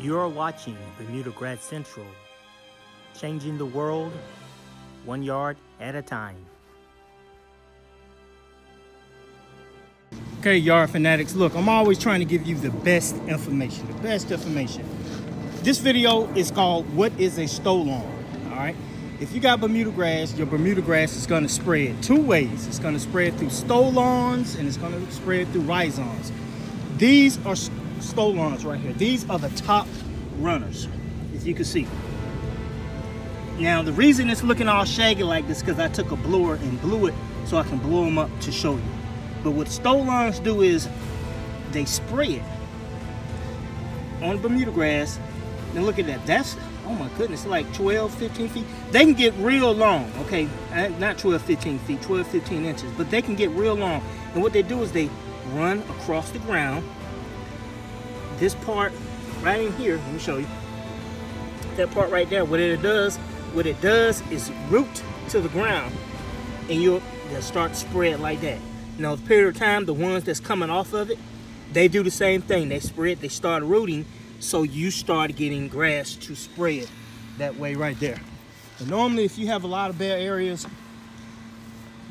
You're watching Bermuda Grass Central, changing the world one yard at a time. Okay, yard fanatics, look, I'm always trying to give you the best information, the best information. This video is called What is a Stolon? All right. If you got Bermuda grass, your Bermuda grass is going to spread two ways. It's going to spread through stolons and it's going to spread through rhizomes. These are stolons right here. These are the top runners, as you can see. Now, the reason it's looking all shaggy like this because I took a blower and blew it so I can blow them up to show you. But what stolons do is they spread on Bermuda grass. Now look at that. That's, oh my goodness, like 12, 15 feet. They can get real long, okay? Uh, not 12, 15 feet, 12, 15 inches, but they can get real long. And what they do is they run across the ground. This part right in here, let me show you. That part right there, what it does, what it does is root to the ground and you'll start spread like that. You know, the period of time, the ones that's coming off of it, they do the same thing. They spread, they start rooting, so you start getting grass to spread that way right there. And normally, if you have a lot of bare areas,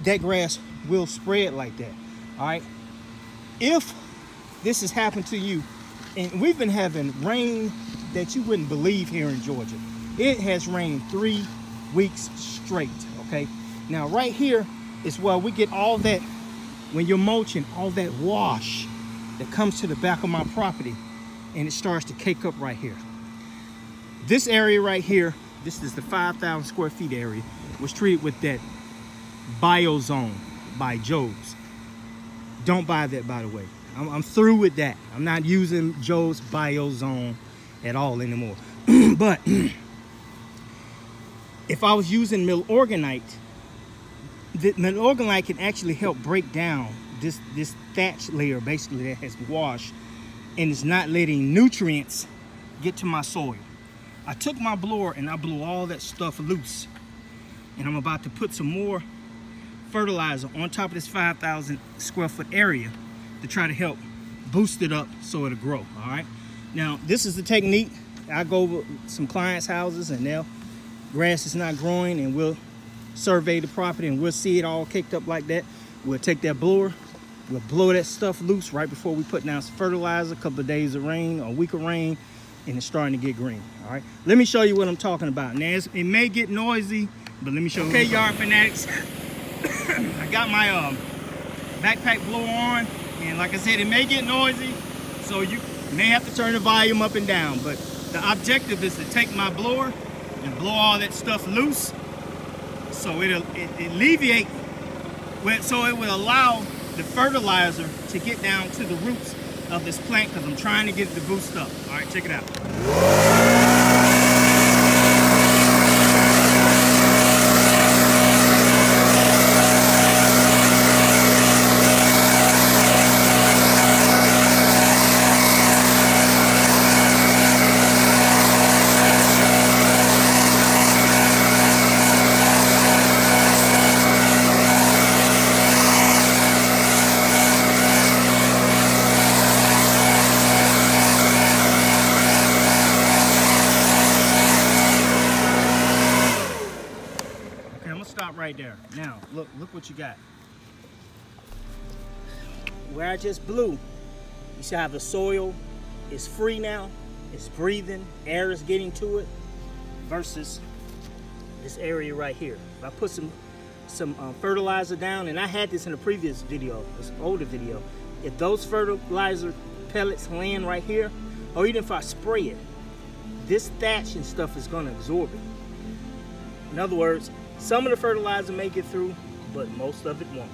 that grass will spread like that, all right? If this has happened to you, and we've been having rain that you wouldn't believe here in Georgia. It has rained three weeks straight, okay? Now, right here is where we get all that when you're mulching, all that wash that comes to the back of my property and it starts to cake up right here. This area right here, this is the 5,000 square feet area, was treated with that Biozome by Jobe's. Don't buy that, by the way. I'm, I'm through with that. I'm not using Jobe's Biozome at all anymore. but if I was using Milorganite, the Milorganite can actually help break down this, this thatch layer basically that has washed and is not letting nutrients get to my soil. I took my blower and I blew all that stuff loose. And I'm about to put some more fertilizer on top of this 5,000 square foot area to try to help boost it up so it'll grow, all right? Now, this is the technique. I go over some clients' houses and their grass is not growing and we'll survey the property and we'll see it all kicked up like that. We'll take that blower, we'll blow that stuff loose right before we put down some fertilizer, a couple of days of rain, a week of rain, and it's starting to get green, all right? Let me show you what I'm talking about. Now, it may get noisy, but let me show you. Okay, yard fanatics, I got my um, backpack blower on, and like I said, it may get noisy, so you may have to turn the volume up and down, but the objective is to take my blower and blow all that stuff loose so it'll it, alleviate so it will allow the fertilizer to get down to the roots of this plant because I'm trying to get it to boost up. All right, check it out. Right there. Now, look, look what you got. Where I just blew, you see how the soil is free now? It's breathing, air is getting to it, versus this area right here. If I put some some um, fertilizer down, and I had this in a previous video, this older video. If those fertilizer pellets land right here, or even if I spray it, this thatch and stuff is gonna absorb it. In other words, some of the fertilizer may get through, but most of it won't.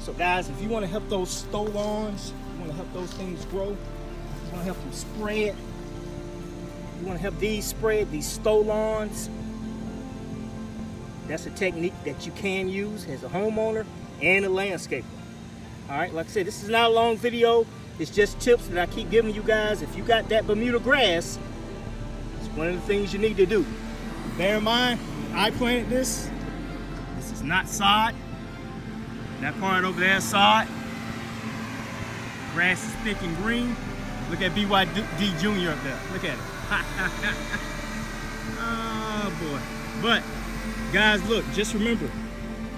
So guys, if you want to help those stolons, you want to help those things grow, you want to help them spread, you want to help these spread, these stolons, that's a technique that you can use as a homeowner and a landscaper. All right, like I said, this is not a long video. It's just tips that I keep giving you guys. If you got that Bermuda grass, it's one of the things you need to do. Bear in mind, I planted this. This is not sod. That part over there is sod. Grass is thick and green. Look at BYD Junior up there. Look at it. oh boy. But guys, look, just remember,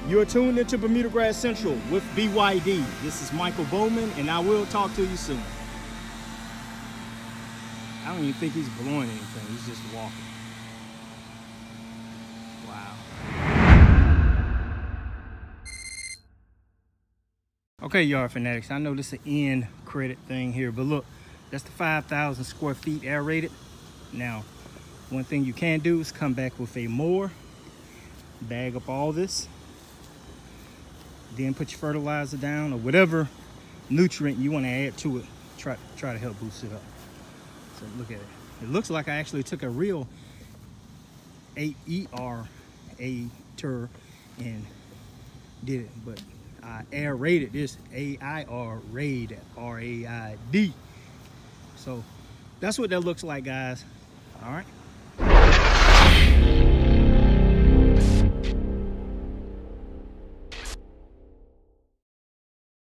you're tuned into Bermuda Grass Central with BYD. This is Michael Bowman, and I will talk to you soon. I don't even think he's blowing anything. He's just walking. Okay, yard fanatics, I know this is an end credit thing here, but look, that's the 5,000 square feet aerated. Now, one thing you can do is come back with a more, bag up all this, then put your fertilizer down or whatever nutrient you want to add to it. Try, try to help boost it up. So look at it. It looks like I actually took a real 8ER A tur and did it, but Uh, I air rated this A-I-R raid R-A-I-D. So that's what that looks like, guys. All right.